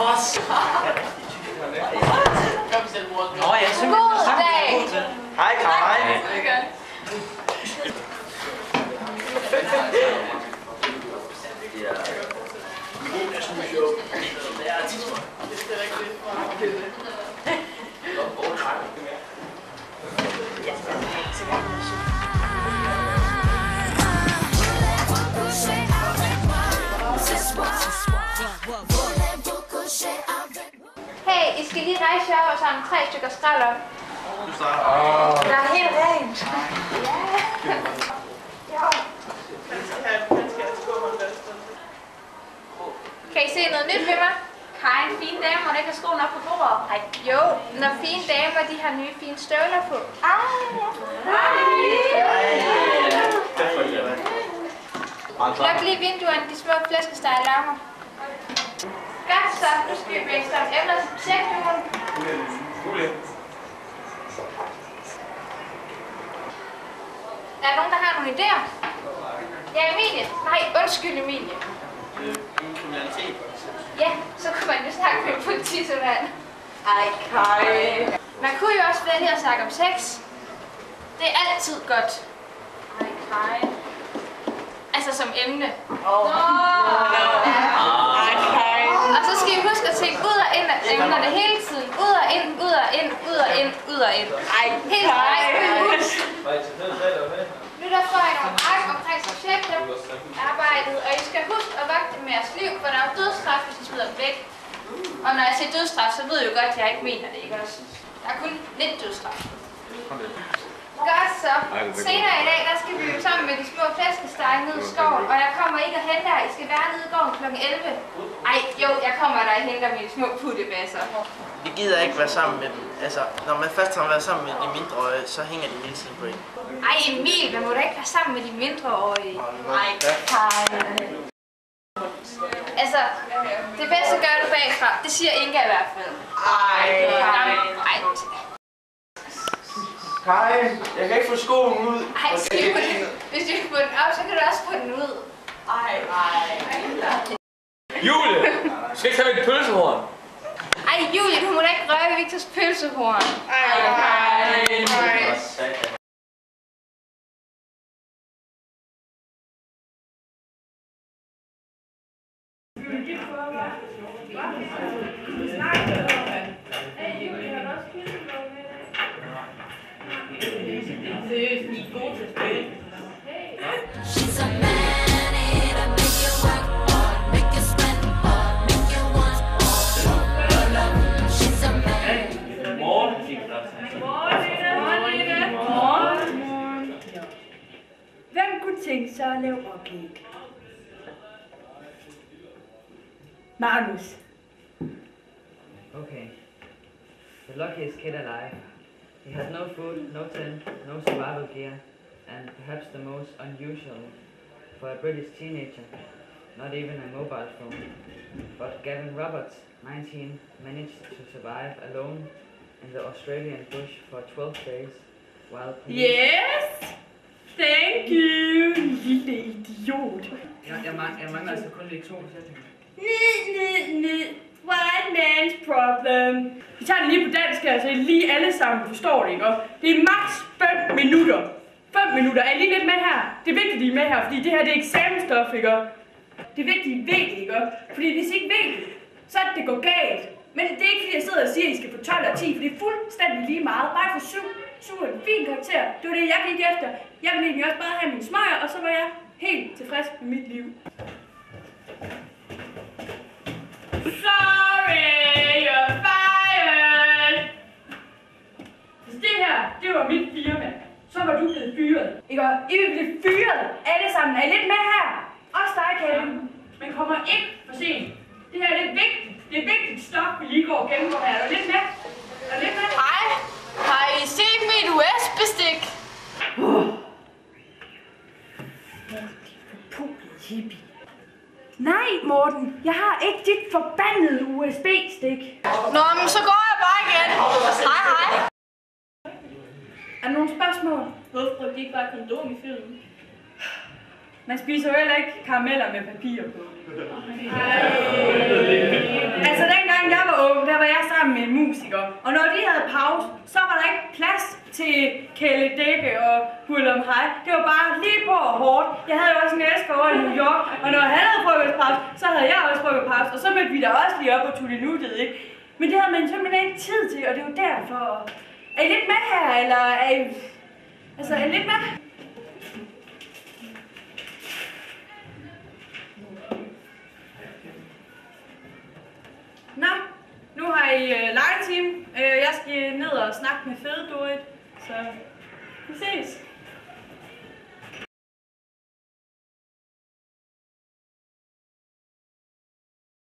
Også. Nå, jeg synes, God dag! Hej, Kaj. Skal lige rejse jer over sammen tre stykker skralder. Du starter. Der er helt rent. Ja. Kan I se noget nyt ved mig? Kaj, en fin dame, må ikke have skoen op på bordet. Ej, jo, når fine damer, de har nye fine støvler på. Luk lige vinduerne, de små flæskesteg larmer. Skal vi vækste om emner til projekturen. Er der nogen, der har nogle idéer? Ja, Emilie. Nej, undskyld Emilie. Kriminalitet. Ja, så kunne man jo snakke med politisemand. Ej, Kaj. Man kunne jo også vælge at snakke om sex. Det er altid godt. Ej, Kaj. Altså som emne. Åh. Ej, Kaj. Og af emnerne hele tiden. Ud og ind, ud og ind, ud og ind, ud og ind. Ej, Helt. Nu er der får I nogle ark omkring projekter, arbejdet, og I skal huske at vagte med jeres liv, for der er dødsstraf, hvis I smider dem væk. Og når jeg siger dødsstraf, så ved jeg jo godt, at jeg ikke mener det, ikke også? Der er kun lidt dødsstraf. Så. Senere i dag, der skal vi jo sammen med de små flæskesteg ned i skoven, og jeg kommer ikke og henter jer. I skal være nede i gården kl. 11. Ej, jo, jeg kommer der og henter mine små puttebasser. Vi gider ikke være sammen med dem. Altså, når man først har været sammen med de mindreårige, så hænger de hele tiden på en. Ej, Emil, man må da ikke være sammen med de mindreårige. Ej, Kaj. Altså, det bedste gør du bagfra. Det siger Inga i hvert fald. Ej, Kaj. Ej, Kaj, jeg kan ikke få skoen ud. ej, skriv det. Hvis du ikke får den op, så kan du også få den ud. Ej, ej. Julie! Du skal ikke have et pølsehorn. Ej, Julie, du må da ikke røre ved Victors pølsehorn. Ej, Kaj. Hvem kunne tænke sig at lave oplæg? Magnus. Okay. The luckiest kid alive. He had no food, no tent, no survival gear, and perhaps the most unusual for a British teenager, not even a mobile phone. But Gavin Roberts, 19, managed to survive alone in the Australian bush for 12 days while police... Yes! Thank you, lille idiot. Jeg, jeg, mang- jeg mangler altså kun lige to sætninger. Ned, ned, ned. White man's problem. Vi tager det lige på dansk her, så I lige alle sammen forstår det, ikke? Og det er maks 5 minutter. 5 minutter. Er I lige lidt med her? Det er vigtigt, at I er med her, fordi det her det er eksamensstof, ikke? Det er vigtigt, at I ved det, ikke? Fordi hvis I ikke ved det, så er det, det går galt. Men det er ikke, fordi jeg sidder og siger, at I skal få 12 og 10, for det er fuldstændig lige meget. Bare for 7. 7 er en fin karakter. Det var det, jeg gik efter. Jeg ville egentlig også bare have mine smøger, og så var jeg helt tilfreds med mit liv. Sorry, you're fired! Hvis det her, det var mit firma, så var du blevet fyret. Ikke? I vil blive fyret alle sammen. Er I lidt med her? Også dig, Kevin. Men kommer ikke for sent. Det her er vigtigt. Det er vigtigt stof, vi lige går gennemgår her. Er du lidt med? Er du lidt med? Hej. Har I set mit US-bestik? hippie. Nej, Morten. Jeg har ikke dit forbandede USB-stik. Nå, men så går jeg bare igen. Hej, hej. Er der nogle spørgsmål? Hvorfor brugte de ikke bare kondom i filmen? Man spiser jo heller ikke karameller med papir på. Altså dengang dengang jeg var ung, der var jeg musikere. Og når de havde pause, så var der ikke plads til Kelle Dække og Hurlum Hej. Det var bare lige på og hårdt. Jeg havde jo også en elsker over i New York, og når han havde frokostpause, så havde jeg også frokostpause. Og så mødte vi da også lige op og tog det nuttet, ikke? Men det havde man simpelthen ikke tid til, og det var derfor. Er I lidt med her, eller er I... Altså, er I lidt med? Og snakke med Fede Dorit, så vi ses.